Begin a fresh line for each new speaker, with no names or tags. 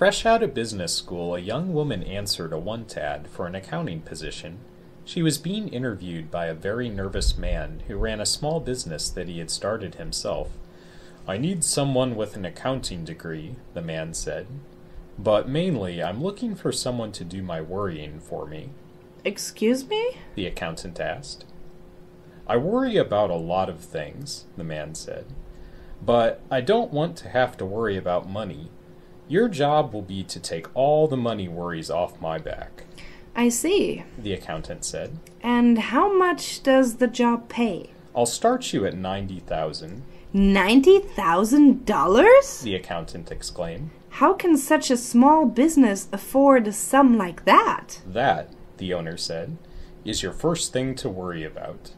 Fresh out of business school, a young woman answered a want ad for an accounting position. She was being interviewed by a very nervous man who ran a small business that he had started himself. I need someone with an accounting degree, the man said. But mainly, I'm looking for someone to do my worrying for me,
Excuse me?
the accountant asked. I worry about a lot of things, the man said. But I don't want to have to worry about money. Your job will be to take all the money worries off my back,
I see.
the accountant said.
And how much does the job pay?
I'll start you at 90,000,
$90,000?
the accountant exclaimed.
How can such a small business afford a sum like that?
That, the owner said, is your first thing to worry about.